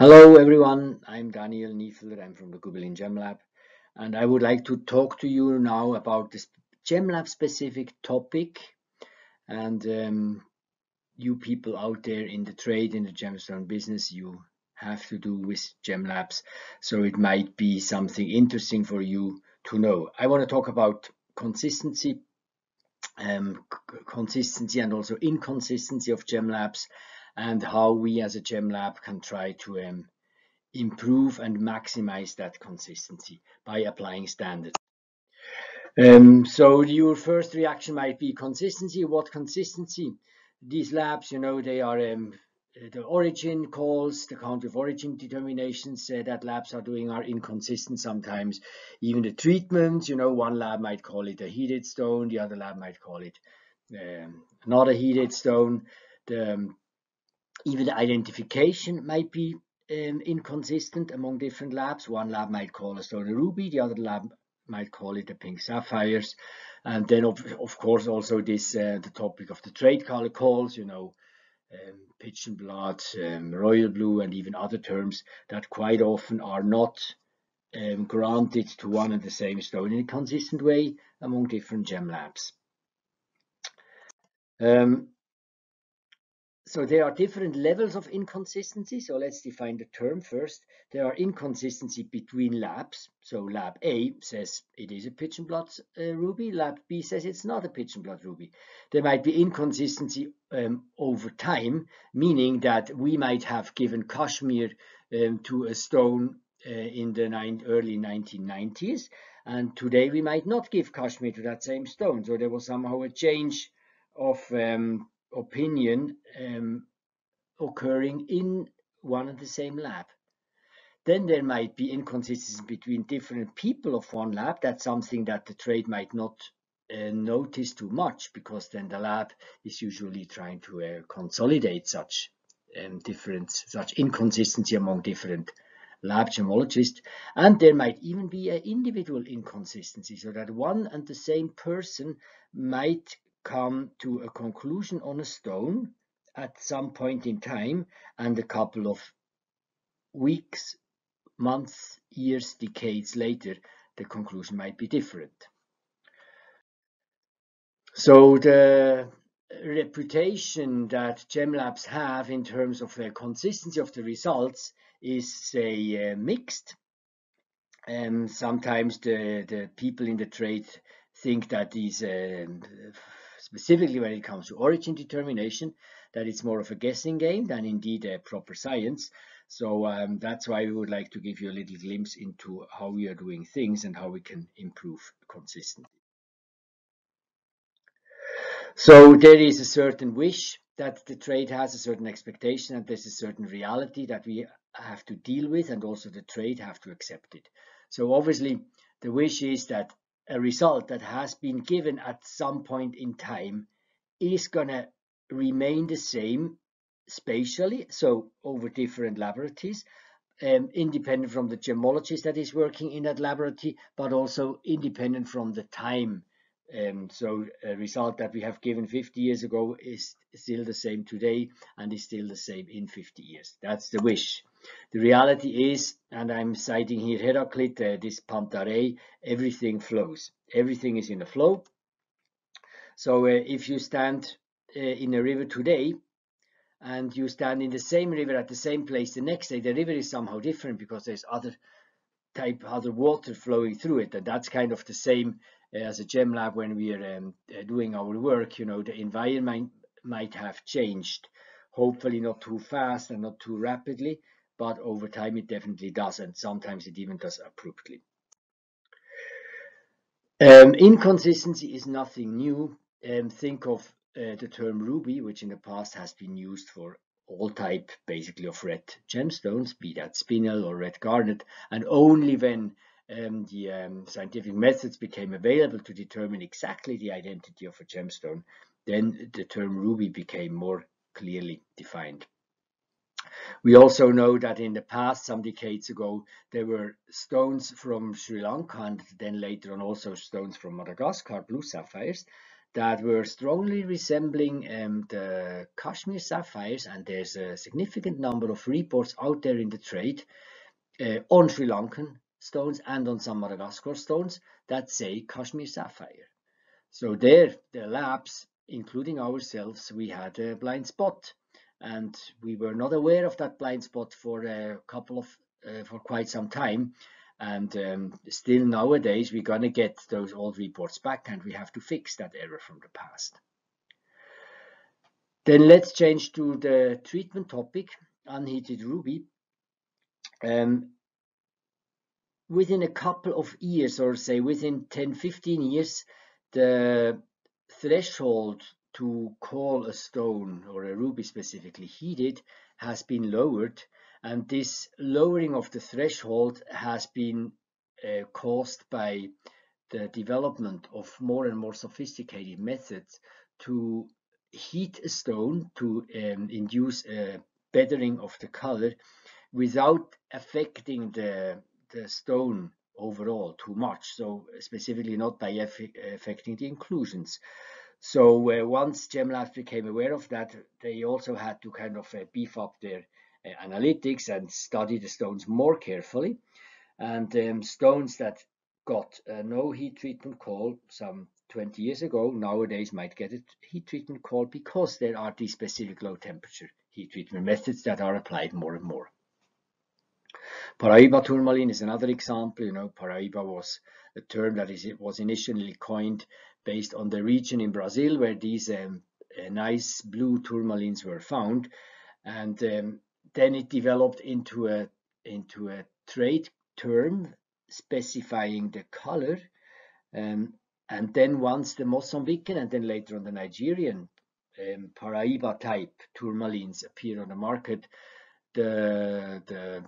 Hello everyone, I'm Daniel Nyfeler, I'm from the Gubelin Gem Lab and I would like to talk to you now about this Gem Lab specific topic. And um, you people out there in the trade, in the gemstone business, you have to do with Gem Labs. So it might be something interesting for you to know. I want to talk about consistency, um, consistency and also inconsistency of Gem Labs and how we as a gem lab can try to um, improve and maximize that consistency by applying standards. Um, so your first reaction might be consistency. What consistency? These labs, you know, they are um, the origin calls, the country of origin determinations uh, that labs are doing are inconsistent sometimes. Even the treatments, you know, one lab might call it a heated stone, the other lab might call it um, not a heated stone. The, um, even the identification might be um, inconsistent among different labs. One lab might call a stone a ruby, the other lab might call it a pink sapphires. And then, of, of course, also this uh, the topic of the trade color calls, you know, um, pigeon blood, um, royal blue, and even other terms that quite often are not um, granted to one and the same stone in a consistent way among different gem labs. Um, so there are different levels of inconsistency. So let's define the term first. There are inconsistency between labs. So lab A says it is a pigeon blood uh, ruby. Lab B says it's not a pigeon blood ruby. There might be inconsistency um, over time, meaning that we might have given Kashmir um, to a stone uh, in the early 1990s. And today we might not give Kashmir to that same stone. So there was somehow a change of um, opinion um, occurring in one and the same lab. Then there might be inconsistencies between different people of one lab. That's something that the trade might not uh, notice too much because then the lab is usually trying to uh, consolidate such um, different, such inconsistency among different lab gemologists. And there might even be an individual inconsistency so that one and the same person might come to a conclusion on a stone at some point in time and a couple of weeks, months, years, decades later, the conclusion might be different. So the reputation that gem labs have in terms of the consistency of the results is say uh, mixed. And sometimes the, the people in the trade think that these uh, specifically when it comes to origin determination, that it's more of a guessing game than indeed a proper science. So um, that's why we would like to give you a little glimpse into how we are doing things and how we can improve consistency. So there is a certain wish that the trade has a certain expectation and there's a certain reality that we have to deal with and also the trade have to accept it. So obviously the wish is that a result that has been given at some point in time is going to remain the same spatially, so over different laboratories, um, independent from the gemologist that is working in that laboratory, but also independent from the time. Um, so a result that we have given 50 years ago is still the same today and is still the same in 50 years. That's the wish. The reality is, and I'm citing here Heraclit, uh, this panta rhei, everything flows. Everything is in a flow. So uh, if you stand uh, in a river today, and you stand in the same river at the same place the next day, the river is somehow different because there's other type, other water flowing through it. And that's kind of the same uh, as a gem lab when we are um, uh, doing our work. You know, the environment might have changed, hopefully not too fast and not too rapidly, but over time it definitely does, and sometimes it even does abruptly. Um, inconsistency is nothing new. Um, think of uh, the term ruby, which in the past has been used for all type, basically, of red gemstones, be that spinel or red garnet, and only when um, the um, scientific methods became available to determine exactly the identity of a gemstone, then the term ruby became more clearly defined. We also know that in the past, some decades ago, there were stones from Sri Lanka and then later on also stones from Madagascar, blue sapphires, that were strongly resembling um, the Kashmir sapphires, and there's a significant number of reports out there in the trade uh, on Sri Lankan stones and on some Madagascar stones that say Kashmir sapphire. So there, the labs, including ourselves, we had a blind spot, and we were not aware of that blind spot for a couple of uh, for quite some time. And um, still nowadays, we're going to get those old reports back and we have to fix that error from the past. Then let's change to the treatment topic, unheated ruby. Um, within a couple of years, or say within 10, 15 years, the threshold to call a stone or a ruby specifically heated has been lowered and this lowering of the threshold has been uh, caused by the development of more and more sophisticated methods to heat a stone to um, induce a bettering of the color without affecting the, the stone overall too much. So specifically not by affecting the inclusions so uh, once GemLabs became aware of that they also had to kind of uh, beef up their uh, analytics and study the stones more carefully. And um, stones that got uh, no heat treatment call some 20 years ago nowadays might get a heat treatment call because there are these specific low temperature heat treatment methods that are applied more and more. Paraíba tourmaline is another example. You know, Paraíba was a term that is, it was initially coined based on the region in Brazil where these um, uh, nice blue tourmalines were found. And um, then it developed into a into a trade term specifying the color um, and then once the Mozambican and then later on the Nigerian um, Paraíba type tourmalines appeared on the market the the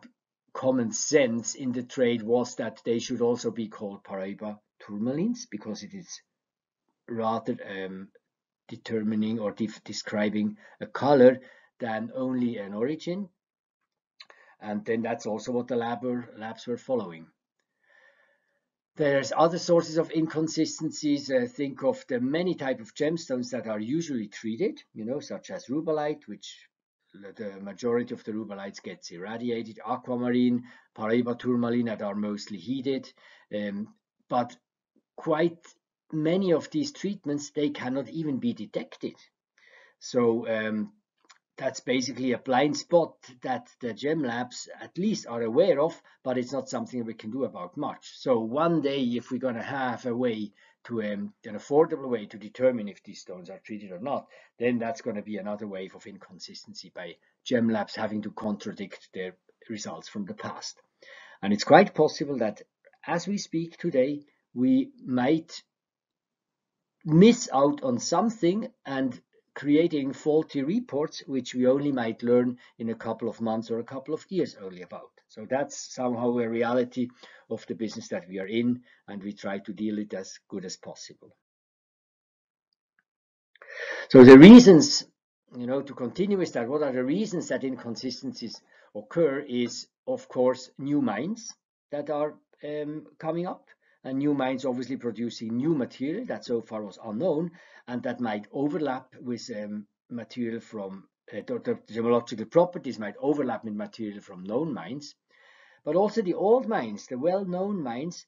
common sense in the trade was that they should also be called Paraíba tourmalines because it is rather um, determining or de describing a color than only an origin. And then that's also what the lab were, labs were following. There's other sources of inconsistencies. Uh, think of the many type of gemstones that are usually treated, you know, such as rubellite, which the majority of the rubellites gets irradiated, aquamarine, Paraíba tourmaline that are mostly heated. Um, but quite many of these treatments, they cannot even be detected. So um, that's basically a blind spot that the gem labs at least are aware of, but it's not something we can do about much. So one day, if we're going to have a way to um, an affordable way to determine if these stones are treated or not, then that's going to be another wave of inconsistency by gem labs having to contradict their results from the past. And it's quite possible that as we speak today, we might miss out on something and creating faulty reports, which we only might learn in a couple of months or a couple of years only about. So that's somehow a reality of the business that we are in, and we try to deal it as good as possible. So the reasons, you know, to continue is that what are the reasons that inconsistencies occur is, of course, new mines that are um, coming up and new mines obviously producing new material that so far was unknown and that might overlap with um, material from uh, the, gemological properties might overlap with material from known mines. But also the old mines the well-known mines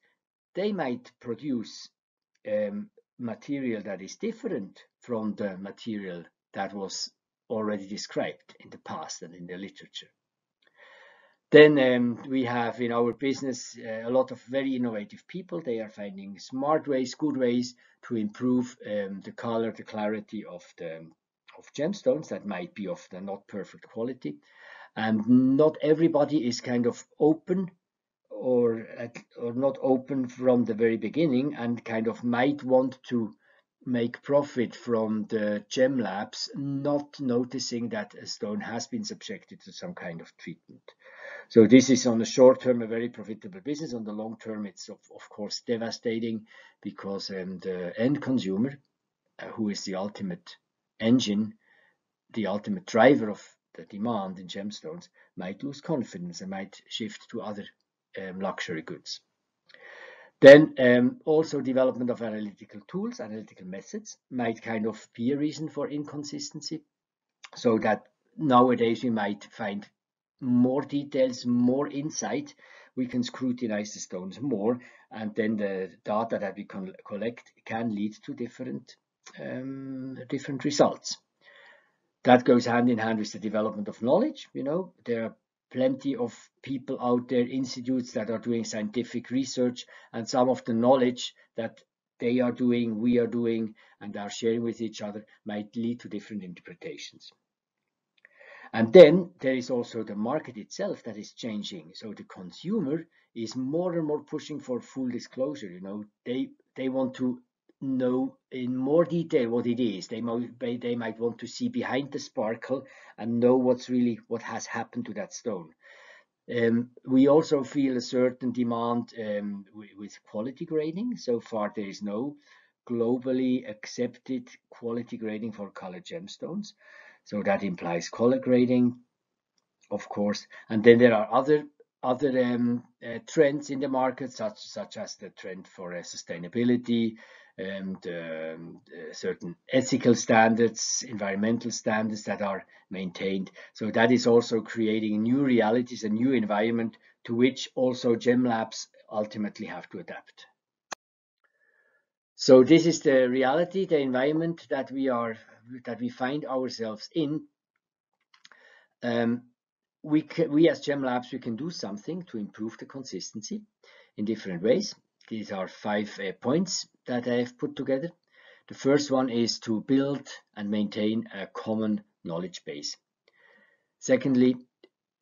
they might produce um, material that is different from the material that was already described in the past and in the literature then um, we have in our business uh, a lot of very innovative people. They are finding smart ways, good ways to improve um, the color, the clarity of the of gemstones that might be of the not perfect quality. And not everybody is kind of open or or not open from the very beginning and kind of might want to make profit from the gem labs not noticing that a stone has been subjected to some kind of treatment. So this is on the short term a very profitable business. On the long term, it's of, of course devastating because um, the end consumer, uh, who is the ultimate engine, the ultimate driver of the demand in gemstones, might lose confidence and might shift to other um, luxury goods. Then um, also development of analytical tools, analytical methods might kind of be a reason for inconsistency. So that nowadays we might find more details, more insight. We can scrutinize the stones more, and then the data that we can collect can lead to different um, different results. That goes hand in hand with the development of knowledge. You know, there are plenty of people out there, institutes that are doing scientific research, and some of the knowledge that they are doing, we are doing, and are sharing with each other might lead to different interpretations. And then there is also the market itself that is changing. So the consumer is more and more pushing for full disclosure. You know, they they want to know in more detail what it is. They might they might want to see behind the sparkle and know what's really what has happened to that stone. Um, we also feel a certain demand um, with, quality grading. So far, there is no globally accepted quality grading for colored gemstones. So that implies color grading, of course. And then there are other other um, uh, trends in the market, such such as the trend for uh, sustainability, and um, certain ethical standards, environmental standards that are maintained. So that is also creating new realities, a new environment to which also gem labs ultimately have to adapt. So this is the reality, the environment that we are that we find ourselves in. Um, we we as gem labs we can do something to improve the consistency in different ways. These are five uh, points that I have put together. The first one is to build and maintain a common knowledge base. Secondly,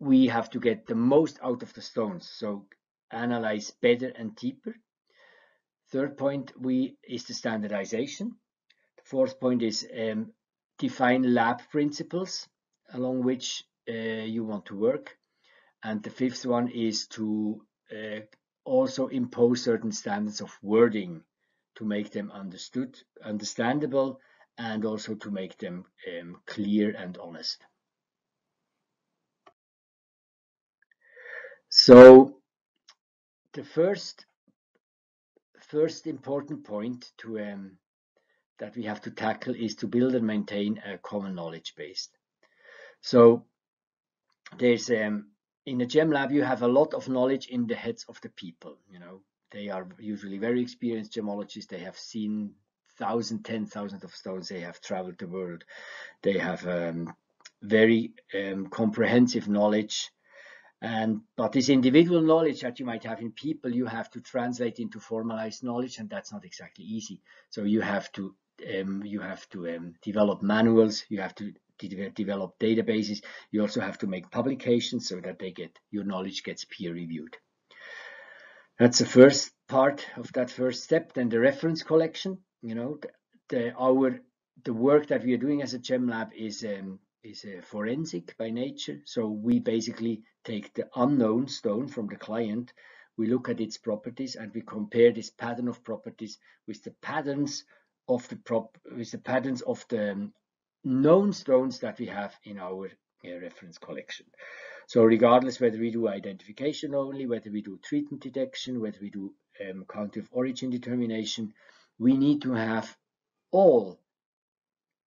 we have to get the most out of the stones, so analyze better and deeper. Third point we is the standardization. The fourth point is um, define lab principles along which uh, you want to work. And the fifth one is to uh, also impose certain standards of wording to make them understood, understandable, and also to make them um, clear and honest. So the first first important point to um, that we have to tackle is to build and maintain a common knowledge base. So there's um, in a gem lab you have a lot of knowledge in the heads of the people you know. They are usually very experienced gemologists. They have seen thousands ten thousands of stones. They have traveled the world. They have um, very um, comprehensive knowledge. And but this individual knowledge that you might have in people you have to translate into formalized knowledge and that's not exactly easy. So you have to um, you have to um, develop manuals. You have to de develop databases. You also have to make publications so that they get your knowledge gets peer reviewed. That's the first part of that first step. Then the reference collection. You know, the, the our the work that we are doing as a gem lab is um, is a forensic by nature. So we basically take the unknown stone from the client, we look at its properties and we compare this pattern of properties with the patterns of the prop with the patterns of the um, known stones that we have in our uh, reference collection. So regardless whether we do identification only, whether we do treatment detection, whether we do um, country of origin determination, we need to have all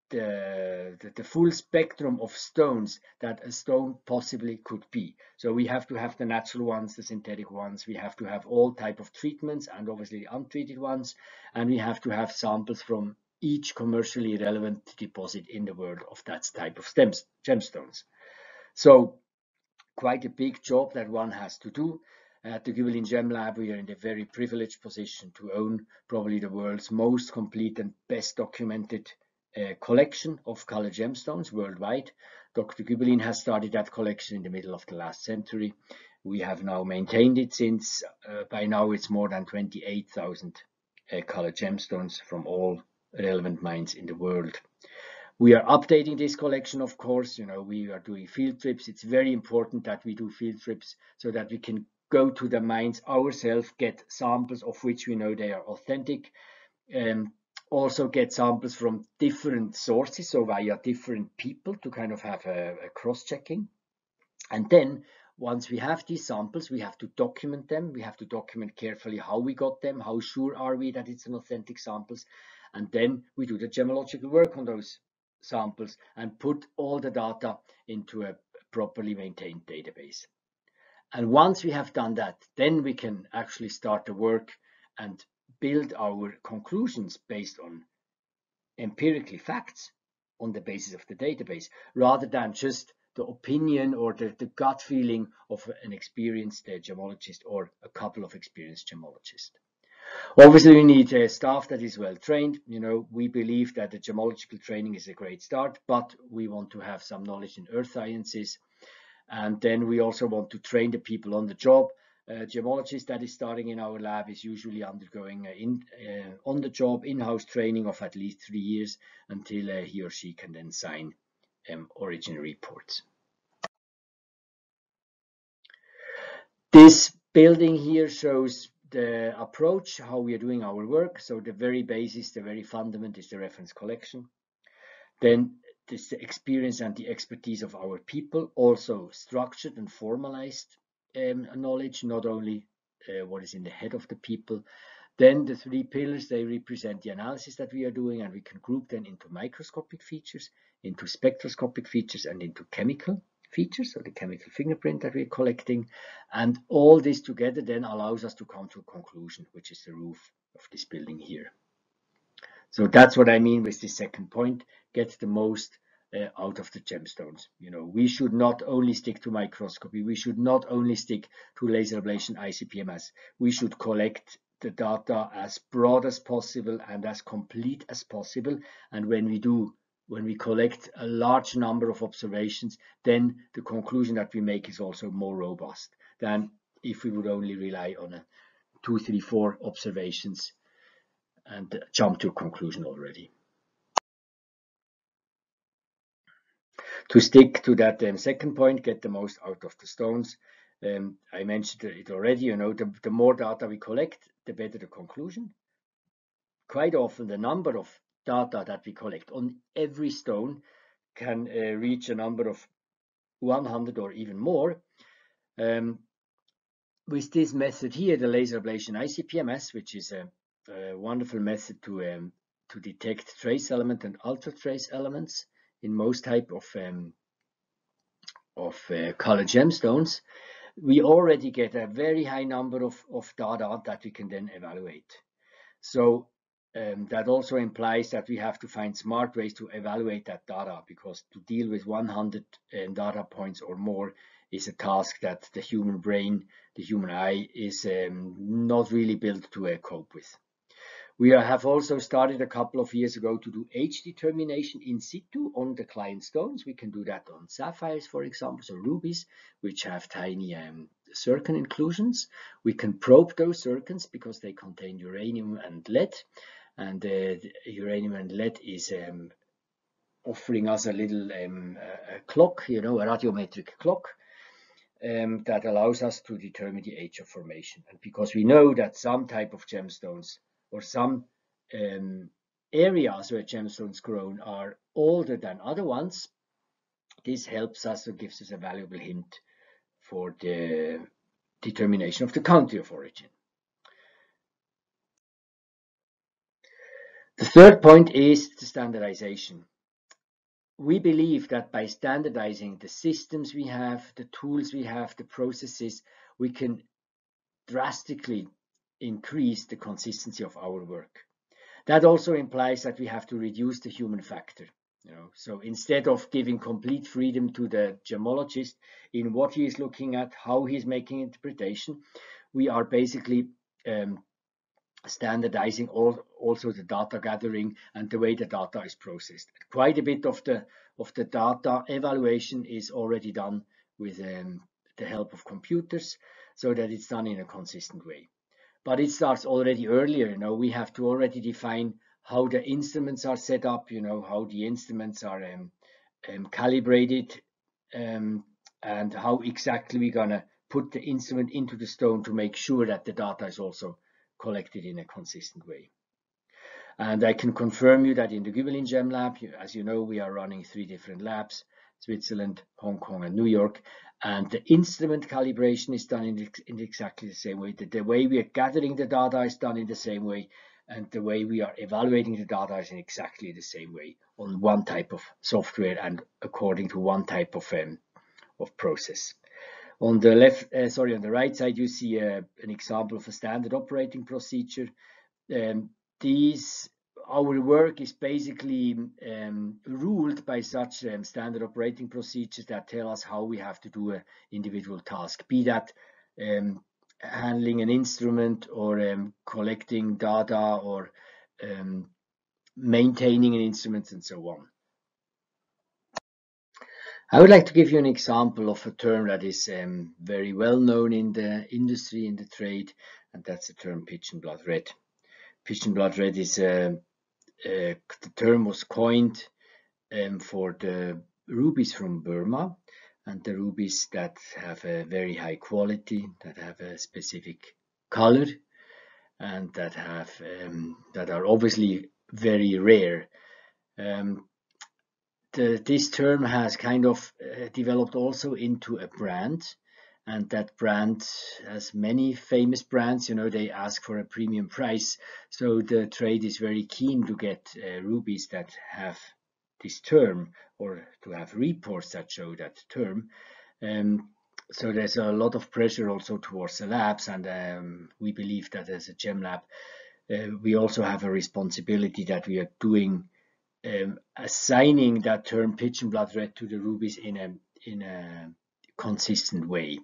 the, the, the, full spectrum of stones that a stone possibly could be. So we have to have the natural ones, the synthetic ones, we have to have all type of treatments and obviously untreated ones, and we have to have samples from each commercially relevant deposit in the world of that type of stems, gemstones. So quite a big job that one has to do. At the Gubelin Gem Lab, we are in a very privileged position to own probably the world's most complete and best documented uh, collection of colored gemstones worldwide. Dr. Gubelin has started that collection in the middle of the last century. We have now maintained it since uh, by now it's more than 28,000 uh, colored gemstones from all relevant mines in the world. We are updating this collection, of course, you know, we are doing field trips. It's very important that we do field trips so that we can go to the mines ourselves, get samples of which we know they are authentic, um, also get samples from different sources, so via different people to kind of have a, a cross-checking. And then once we have these samples, we have to document them. We have to document carefully how we got them, how sure are we that it's an authentic samples. And then we do the gemological work on those samples and put all the data into a properly maintained database. And once we have done that, then we can actually start the work and build our conclusions based on empirically facts on the basis of the database, rather than just the opinion or the, the gut feeling of an experienced uh, gemologist or a couple of experienced gemologists. Obviously, we need a staff that is well trained. You know, we believe that the gemological training is a great start, but we want to have some knowledge in earth sciences. And then we also want to train the people on the job. A gemologist that is starting in our lab is usually undergoing in, uh, on the job in-house training of at least three years until uh, he or she can then sign um, origin reports. This building here shows the approach, how we are doing our work. So the very basis, the very fundament is the reference collection. Then this the experience and the expertise of our people, also structured and formalized um, knowledge, not only uh, what is in the head of the people. Then the three pillars, they represent the analysis that we are doing, and we can group them into microscopic features, into spectroscopic features, and into chemical features, so the chemical fingerprint that we're collecting. And all this together then allows us to come to a conclusion, which is the roof of this building here. So that's what I mean with this second point, get the most uh, out of the gemstones. You know, we should not only stick to microscopy, we should not only stick to laser ablation ICP-MS, we should collect the data as broad as possible and as complete as possible. And when we do when we collect a large number of observations, then the conclusion that we make is also more robust than if we would only rely on a two, three, four observations and jump to a conclusion already. To stick to that um, second point, get the most out of the stones. Um, I mentioned it already, you know, the, the more data we collect, the better the conclusion. Quite often the number of data that we collect on every stone can uh, reach a number of 100 or even more. Um, with this method here, the laser ablation ICP-MS, which is a, a wonderful method to um, to detect trace element and ultra trace elements in most type of um, of uh, color gemstones, we already get a very high number of, of data that we can then evaluate. So um, that also implies that we have to find smart ways to evaluate that data because to deal with 100 um, data points or more is a task that the human brain, the human eye is um, not really built to uh, cope with. We have also started a couple of years ago to do age determination in situ on the client stones. We can do that on sapphires, for example, so rubies, which have tiny um, zircon inclusions. We can probe those zircons because they contain uranium and lead and uh, uranium and lead is um, offering us a little um, a clock, you know, a radiometric clock um, that allows us to determine the age of formation. And because we know that some type of gemstones or some um, areas where gemstones grown are older than other ones, this helps us or gives us a valuable hint for the determination of the country of origin. The third point is the standardization. We believe that by standardizing the systems we have, the tools we have, the processes, we can drastically increase the consistency of our work. That also implies that we have to reduce the human factor. You know, so instead of giving complete freedom to the gemologist in what he is looking at, how he is making interpretation, we are basically um, standardizing all, also the data gathering and the way the data is processed. Quite a bit of the of the data evaluation is already done with um, the help of computers so that it's done in a consistent way. But it starts already earlier, you know, we have to already define how the instruments are set up, you know, how the instruments are um, um, calibrated um, and how exactly we're gonna put the instrument into the stone to make sure that the data is also collected in a consistent way. And I can confirm you that in the Gubelin Gem Lab, as you know, we are running three different labs. Switzerland, Hong Kong, and New York. And the instrument calibration is done in, in exactly the same way. The, the way we are gathering the data is done in the same way, and the way we are evaluating the data is in exactly the same way on one type of software and according to one type of um, of process. On the left, uh, sorry, on the right side, you see uh, an example of a standard operating procedure. Um, these our work is basically um, ruled by such um, standard operating procedures that tell us how we have to do an individual task, be that um, handling an instrument or um, collecting data or um, maintaining an instrument and so on. I would like to give you an example of a term that is um, very well known in the industry, in the trade, and that's the term pigeon blood red. Pigeon blood red is a uh, uh, the term was coined um, for the rubies from Burma and the rubies that have a very high quality, that have a specific color, and that have um, that are obviously very rare. Um, the, this term has kind of uh, developed also into a brand and that brand has many famous brands you know they ask for a premium price. So the trade is very keen to get uh, rubies that have this term or to have reports that show that term. Um, so there's a lot of pressure also towards the labs and um, we believe that as a gem lab uh, we also have a responsibility that we are doing um, assigning that term pigeon blood red to the rubies in a in a consistent way.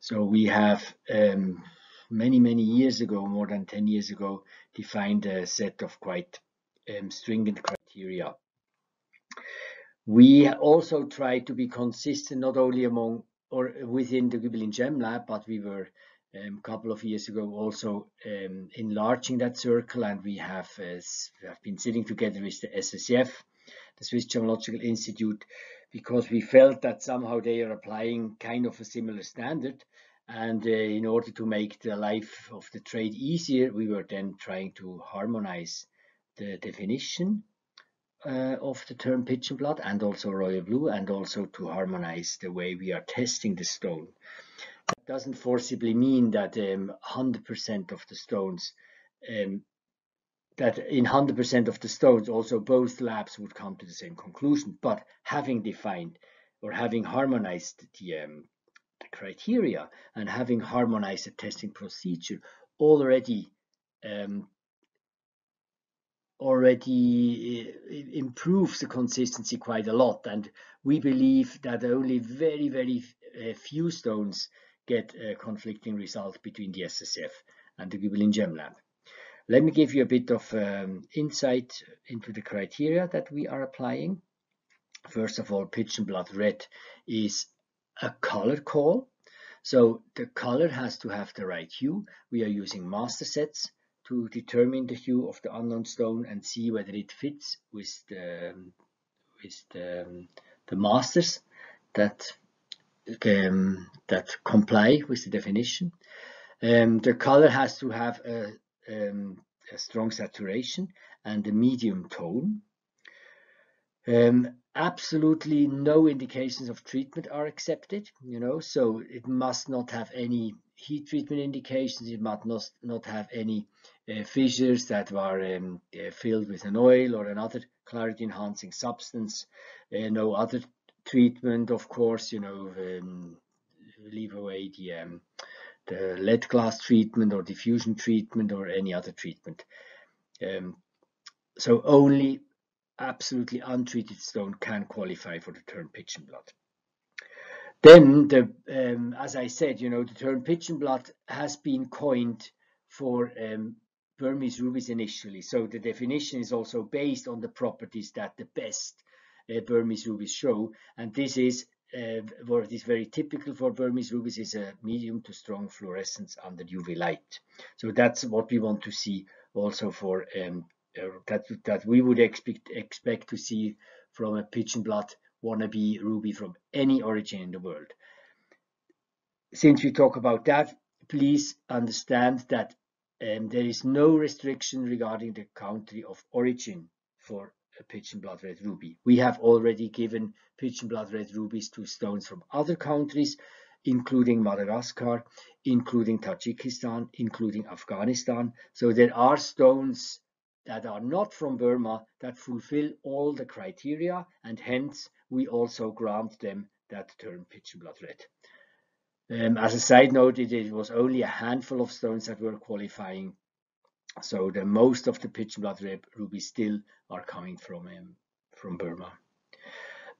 So we have um, many, many years ago, more than 10 years ago, defined a set of quite um, stringent criteria. We also try to be consistent not only among or within the Gubelin Gem Lab, but we were um, a couple of years ago also um, enlarging that circle and we have, uh, have been sitting together with the SSEF, the Swiss Gemmological Institute, because we felt that somehow they are applying kind of a similar standard. And uh, in order to make the life of the trade easier, we were then trying to harmonize the definition uh, of the term pigeon blood and also royal blue and also to harmonize the way we are testing the stone. Doesn't forcibly mean that 100% um, of the stones um, that in 100% of the stones also both labs would come to the same conclusion. But having defined or having harmonized the, um, the criteria and having harmonized the testing procedure already um, already uh, improves the consistency quite a lot. And we believe that only very very uh, few stones get a conflicting result between the SSF and the Gubelin Gem Lab. Let me give you a bit of um, insight into the criteria that we are applying. First of all, pigeon blood red is a color call. So the color has to have the right hue. We are using master sets to determine the hue of the unknown stone and see whether it fits with the, with the, the masters that, um, that comply with the definition. Um, the color has to have a um, a strong saturation and a medium tone. Um, absolutely no indications of treatment are accepted, you know, so it must not have any heat treatment indications, it must not, not have any uh, fissures that were um, uh, filled with an oil or another clarity enhancing substance, uh, no other treatment, of course, you know, um, leave away the um, the lead glass treatment or diffusion treatment or any other treatment. Um, so only absolutely untreated stone can qualify for the term pigeon blood. Then, the, um, as I said, you know, the term pigeon blood has been coined for um, Burmese rubies initially. So the definition is also based on the properties that the best Burmese rubies show. And this is uh, what is very typical for Burmese rubies is a medium to strong fluorescence under UV light. So that's what we want to see also for um, uh, that that we would expect expect to see from a pigeon blood wannabe ruby from any origin in the world. Since we talk about that, please understand that um, there is no restriction regarding the country of origin for pigeon blood red ruby. We have already given pigeon blood red rubies to stones from other countries, including Madagascar, including Tajikistan, including Afghanistan. So there are stones that are not from Burma that fulfill all the criteria and hence we also grant them that term pigeon blood red. Um, as a side note, it, it, was only a handful of stones that were qualifying. So the most of the pigeon blood red rubies still are coming from um, from Burma.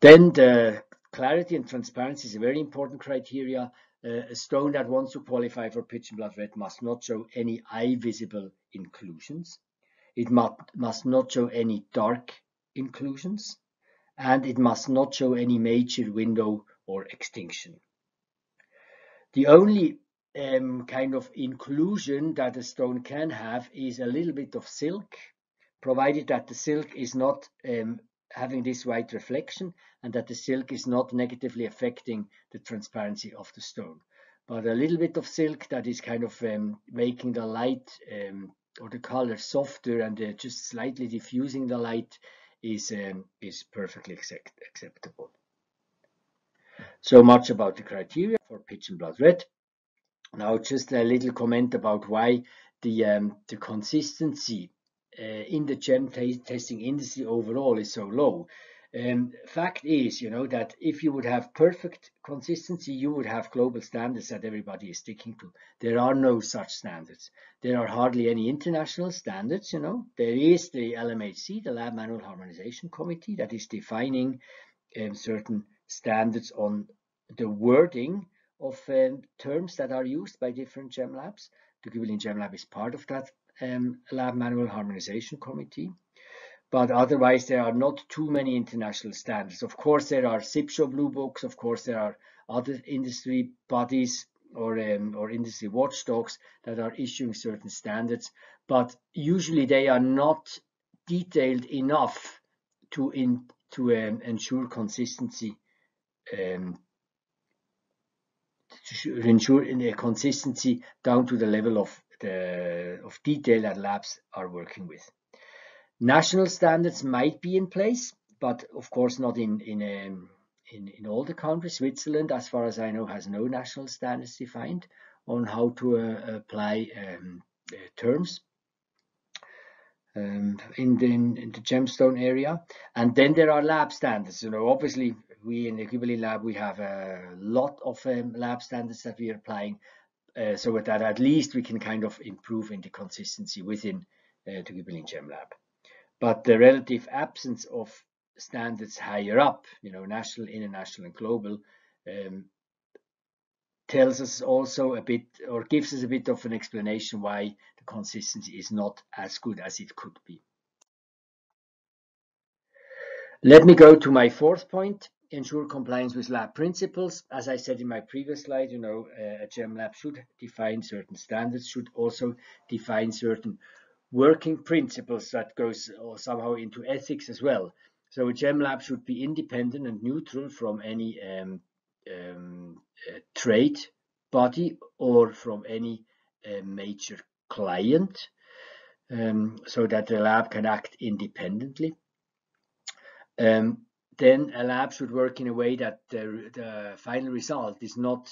Then the clarity and transparency is a very important criteria. Uh, a stone that wants to qualify for pigeon blood red must not show any eye visible inclusions. It must, must not show any dark inclusions and it must not show any major window or extinction. The only um, kind of inclusion that a stone can have is a little bit of silk, provided that the silk is not um, having this white reflection and that the silk is not negatively affecting the transparency of the stone. But a little bit of silk that is kind of um, making the light um, or the color softer and uh, just slightly diffusing the light is um, is perfectly accept acceptable. So much about the criteria for pigeon blood red. Now just a little comment about why the um, the consistency uh, in the gem testing industry overall is so low. Um, fact is, you know, that if you would have perfect consistency, you would have global standards that everybody is sticking to. There are no such standards. There are hardly any international standards, you know. There is the LMHC, the Lab Manual Harmonization Committee, that is defining um, certain standards on the wording of um, terms that are used by different gem labs. The Gubelin Gem Lab is part of that um, Lab Manual Harmonization Committee but otherwise there are not too many international standards. Of course, there are CIBJO blue books. Of course, there are other industry bodies or um, or industry watchdogs that are issuing certain standards, but usually they are not detailed enough to in to um, ensure consistency. Um, ensure in a consistency down to the level of the of detail that labs are working with. National standards might be in place, but of course not in in um, in, in all the countries. Switzerland, as far as I know, has no national standards defined on how to uh, apply um, uh, terms um, in, the, in, the gemstone area. And then there are lab standards. You know, obviously, we in the Gubelin lab we have a lot of um, lab standards that we are applying, uh, so with that at least we can kind of improve in the consistency within uh, the Gubelin Gem Lab but the relative absence of standards higher up, you know, national, international, and global, um, tells us also a bit or gives us a bit of an explanation why the consistency is not as good as it could be. Let me go to my fourth point, ensure compliance with lab principles. As I said in my previous slide, you know, a GEM lab should define certain standards, should also define certain working principles that goes somehow into ethics as well. So a GEM lab should be independent and neutral from any um, um, uh, trade body or from any uh, major client um, so that the lab can act independently. Um, then a lab should work in a way that the, the final result is not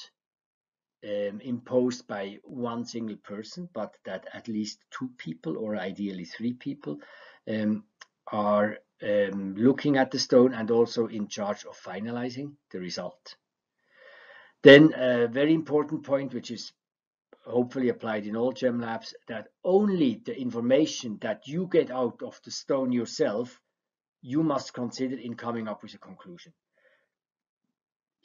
um, imposed by one single person, but that at least two people or ideally three people um, are um, looking at the stone and also in charge of finalizing the result. Then a very important point, which is hopefully applied in all gem labs, that only the information that you get out of the stone yourself, you must consider in coming up with a conclusion.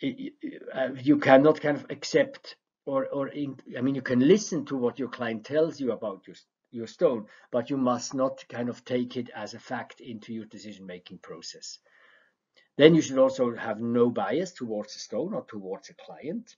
Uh, you cannot kind of accept or or in, I mean you can listen to what your client tells you about your your stone, but you must not kind of take it as a fact into your decision making process. Then you should also have no bias towards the stone or towards a client.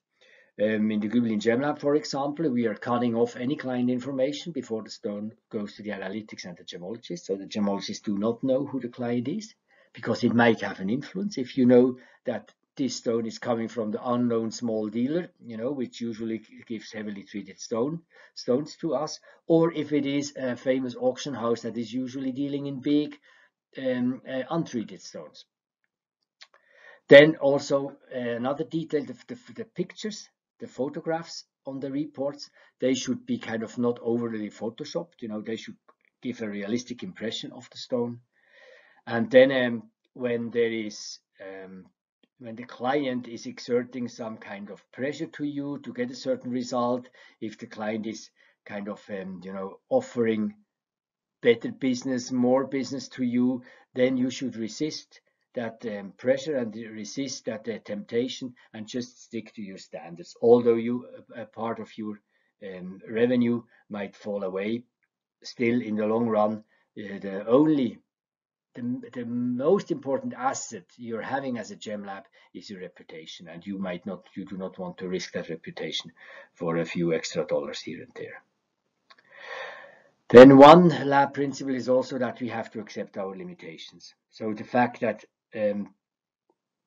Um, in the Gubelin Gem Lab, for example, we are cutting off any client information before the stone goes to the analytics and the gemologist. So the gemologists do not know who the client is because it might have an influence. If you know that this stone is coming from the unknown small dealer, you know, which usually gives heavily treated stone stones to us, or if it is a famous auction house that is usually dealing in big um, uh, untreated stones. Then also uh, another detail, the, the, the, pictures, the photographs on the reports, they should be kind of not overly photoshopped, you know, they should give a realistic impression of the stone. And then um, when there is, um, when the client is exerting some kind of pressure to you to get a certain result, if the client is kind of, um, you know, offering better business, more business to you, then you should resist that um, pressure and resist that uh, temptation and just stick to your standards. Although you a part of your um, revenue might fall away, still in the long run, uh, the only the, the most important asset you're having as a gem lab is your reputation. And you might not you do not want to risk that reputation for a few extra dollars here and there. Then one lab principle is also that we have to accept our limitations. So the fact that um,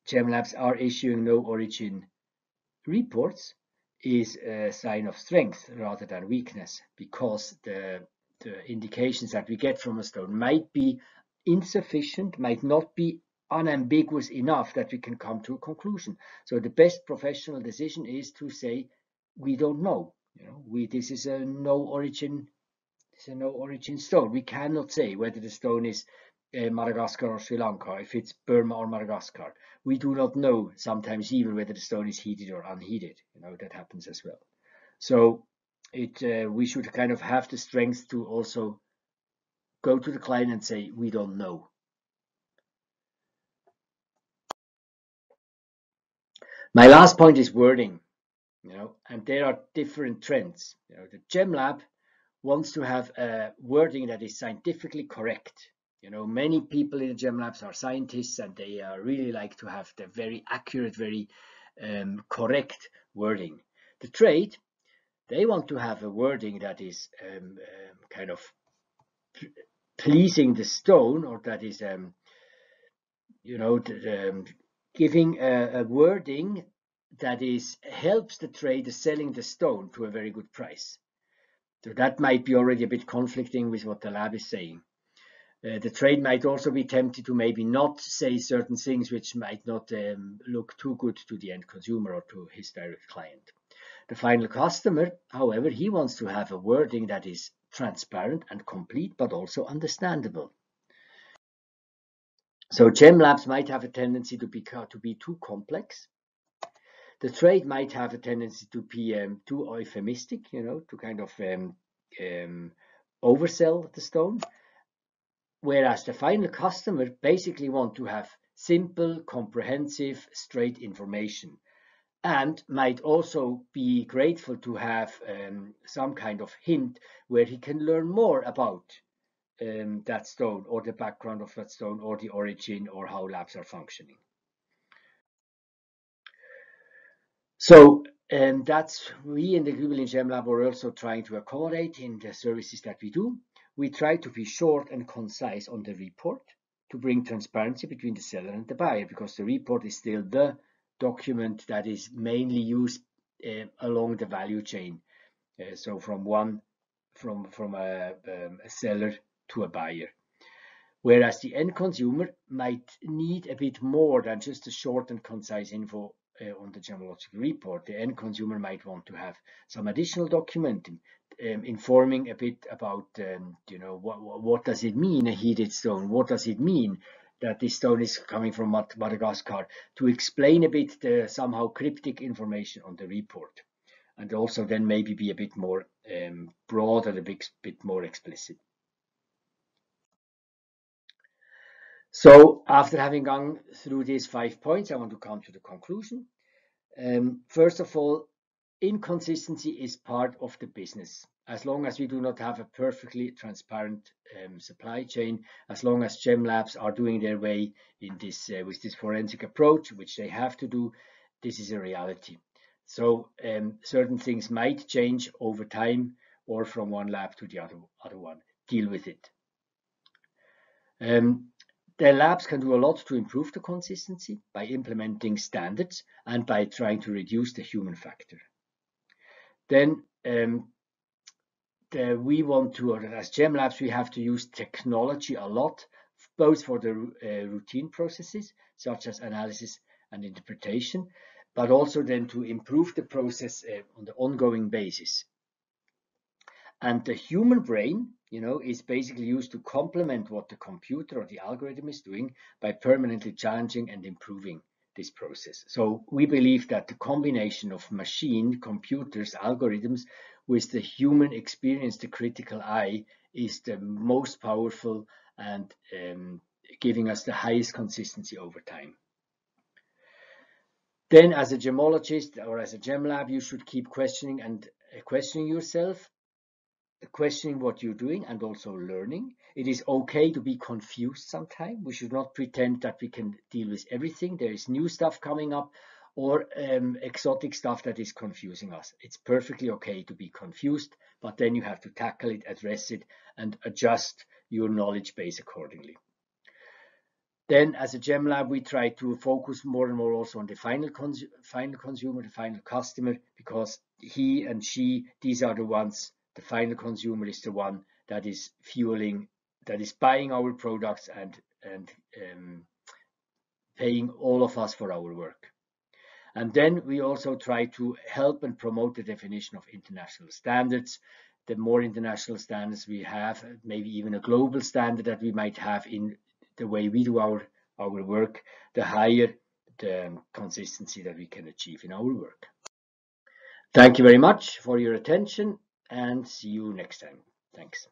gem labs are issuing no origin reports is a sign of strength rather than weakness because the the indications that we get from a stone might be insufficient, might not be unambiguous enough that we can come to a conclusion. So the best professional decision is to say, we don't know. You know, we this is a no origin, it's a no origin stone. We cannot say whether the stone is uh, Madagascar or Sri Lanka, if it's Burma or Madagascar. We do not know sometimes even whether the stone is heated or unheated. You know, that happens as well. So it uh, we should kind of have the strength to also go to the client and say we don't know my last point is wording you know and there are different trends you know the gem lab wants to have a wording that is scientifically correct you know many people in the gem labs are scientists and they uh, really like to have the very accurate very um, correct wording. The trade they want to have a wording that is um, um, kind of pleasing the stone or that is um, you know um, giving a, a, wording that is helps the trader selling the stone to a very good price. So that might be already a bit conflicting with what the lab is saying uh, the trade might also be tempted to maybe not say certain things which might not um, look too good to the end consumer or to his direct client the final customer, however, he wants to have a wording that is transparent and complete, but also understandable. So gem labs might have a tendency to be, to be too complex. The trade might have a tendency to be um, too euphemistic, you know, to kind of um, um, oversell the stone. Whereas the final customer basically want to have simple, comprehensive, straight information and might also be grateful to have um, some kind of hint where he can learn more about um, that stone or the background of that stone or the origin or how labs are functioning. So and that's we in the Gubelin Gem Lab are also trying to accommodate in the services that we do. We try to be short and concise on the report to bring transparency between the seller and the buyer because the report is still the document that is mainly used uh, along the value chain. Uh, so from one, from, from a, um, a seller to a buyer. Whereas the end consumer might need a bit more than just a short and concise info uh, on the gemological report. The end consumer might want to have some additional documenting, um, informing a bit about, um, you know, what, what does it mean, a heated stone? What does it mean that this stone is coming from Madagascar to explain a bit the somehow cryptic information on the report and also then maybe be a bit more um, broad and a bit, bit more explicit. So after having gone through these five points, I want to come to the conclusion. Um, first of all, inconsistency is part of the business as long as we do not have a perfectly transparent um, supply chain, as long as gem labs are doing their way in this uh, with this forensic approach, which they have to do, this is a reality. So um, certain things might change over time or from one lab to the other, other one. Deal with it. Um, the labs can do a lot to improve the consistency by implementing standards and by trying to reduce the human factor. Then um, we want to, as Gem Labs, we have to use technology a lot both for the uh, routine processes such as analysis and interpretation, but also then to improve the process uh, on the ongoing basis. And the human brain, you know, is basically used to complement what the computer or the algorithm is doing by permanently challenging and improving this process. So we believe that the combination of machine, computers, algorithms with the human experience, the critical eye, is the most powerful and um, giving us the highest consistency over time. Then as a gemologist or as a gem lab, you should keep questioning and uh, questioning yourself questioning what you're doing and also learning. It is okay to be confused sometimes. We should not pretend that we can deal with everything. There is new stuff coming up or um, exotic stuff that is confusing us. It's perfectly okay to be confused, but then you have to tackle it, address it, and adjust your knowledge base accordingly. Then as a gem lab, we try to focus more and more also on the final, final consumer, the final customer, because he and she, these are the ones the final consumer is the one that is fueling, that is buying our products and, and um, paying all of us for our work. And then we also try to help and promote the definition of international standards. The more international standards we have, maybe even a global standard that we might have in the way we do our, our work, the higher the consistency that we can achieve in our work. Thank you very much for your attention and see you next time. Thanks.